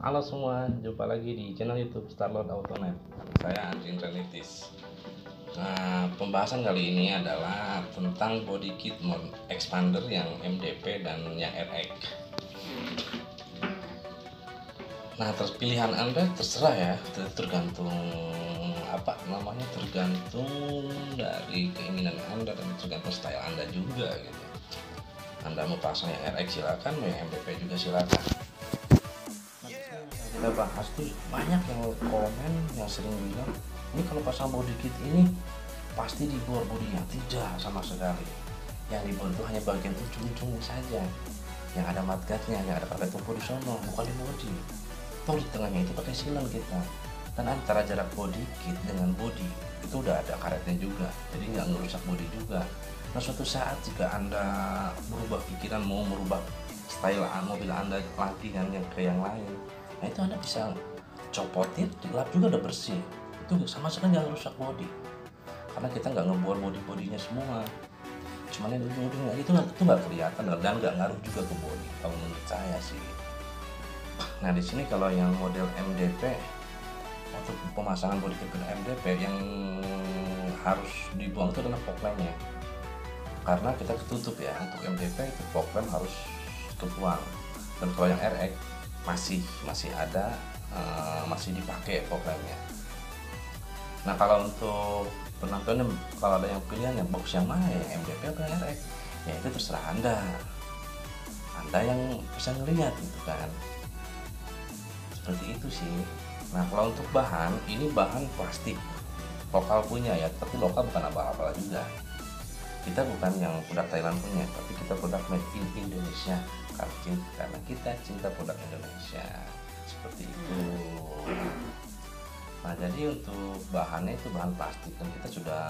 Halo semua, jumpa lagi di channel YouTube Starlord Autonet. Saya Anjing Renitis. Nah, pembahasan kali ini adalah tentang body kit mode expander yang MDP dan yang RX. Nah, terus pilihan Anda terserah ya, tergantung apa namanya, tergantung dari keinginan Anda dan tergantung style Anda juga gitu. Anda mau pasang yang RX silakan, mau yang MDP juga silakan bahas tuh banyak yang komen yang sering bilang ini kalau pasang body kit ini pasti dibuat bodinya tidak sama sekali. Yang dibuat itu hanya bagian ujung-ujungnya saja. Yang ada matgatnya yang ada karpet tumpul di sana bukan di body. Toh di tengahnya itu pakai silang kita. Dan antara jarak body kit dengan body itu udah ada karetnya juga. Jadi nggak ngerusak body juga. Nah suatu saat jika anda berubah pikiran mau merubah style mobil anda lagi kan yang ke yang lain nah itu anda bisa copotin dilap juga udah bersih. Itu sama sekali nggak rusak body. Karena kita nggak ngebuat body bodinya semua. Cuman yang ujung ujungnya itu nggak itu nggak kelihatan dan nggak ngaruh juga ke body kalau menurut saya sih. Nah di sini kalau yang model MDP untuk pemasangan body kit MDP yang harus dibuang itu adalah poklemnya karena kita ketutup ya untuk MDP itu poklem harus kebuang. Dan kalau yang RX masih masih ada uh, masih dipakai poklemnya nah kalau untuk penontonnya kalau ada yang pilihan yang box yang mana? Ya MDP atau RX ya itu terserah anda. Anda yang bisa ngelihat gitu kan. Seperti itu sih. Nah kalau untuk bahan ini bahan plastik. Lokal punya ya tapi lokal bukan apa-apa juga kita bukan yang produk Thailand punya tapi kita produk made in Indonesia. Karena kita cinta produk Indonesia. Seperti itu. Nah jadi untuk bahannya itu bahan plastik dan kita sudah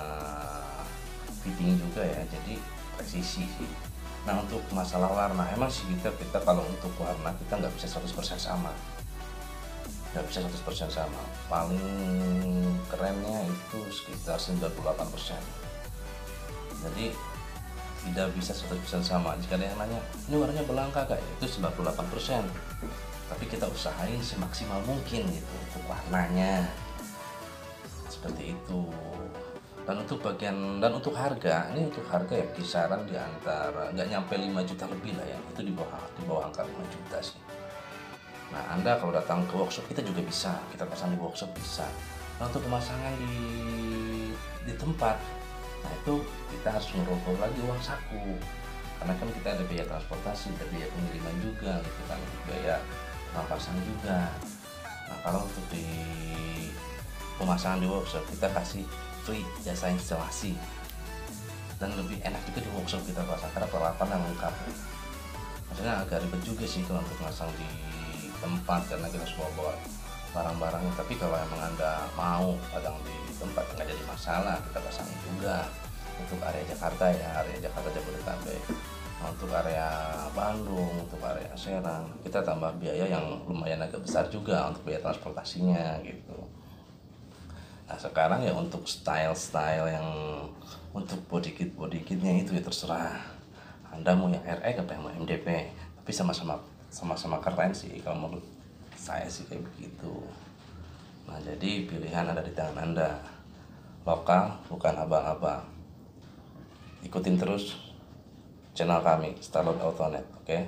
fitting juga ya jadi presisi nah untuk masalah warna emang sih kita kita kalau untuk warna kita nggak bisa 100% sama. Nggak bisa 100% sama. Paling kerennya itu sekitar 98% jadi tidak bisa 100% sama. Jika ada yang nanya ini warnanya belangka kak itu 98% tapi kita usahain semaksimal mungkin gitu untuk warnanya. Seperti itu. Dan untuk bagian dan untuk harga ini untuk harga ya kisaran di antara nggak nyampe 5 juta lebih lah ya. Itu di bawah di bawah angka 5 juta sih. Nah anda kalau datang ke workshop kita juga bisa. Kita pasang di workshop bisa. Nah untuk pemasangan di di tempat nah itu kita harus merogoh lagi uang saku. Karena kan kita ada biaya transportasi ada biaya pengiriman juga gitu kan. Biaya pemasangan juga. Nah kalau untuk di pemasangan di workshop kita kasih free jasa instalasi. Dan lebih enak juga di workshop kita pasang karena peralatan yang lengkap. Maksudnya agak ribet juga sih kalau untuk pasang di tempat karena kita semua bawa barang-barangnya. Tapi kalau emang anda mau pasang di tempat nggak masalah kita pasang juga. Untuk area Jakarta ya area Jakarta Jabodetabek. Nah, untuk area Bandung untuk area Serang kita tambah biaya yang lumayan agak besar juga untuk biaya transportasinya gitu. Nah sekarang ya untuk style-style yang untuk body kit body kitnya itu ya terserah. Anda mau yang RX atau yang mau MDP tapi sama-sama sama-sama keren sih kalau menurut saya sih kayak begitu. Nah jadi pilihan ada di tangan anda lokal bukan abang-abang ikutin terus channel kami Starlord Autonet oke okay?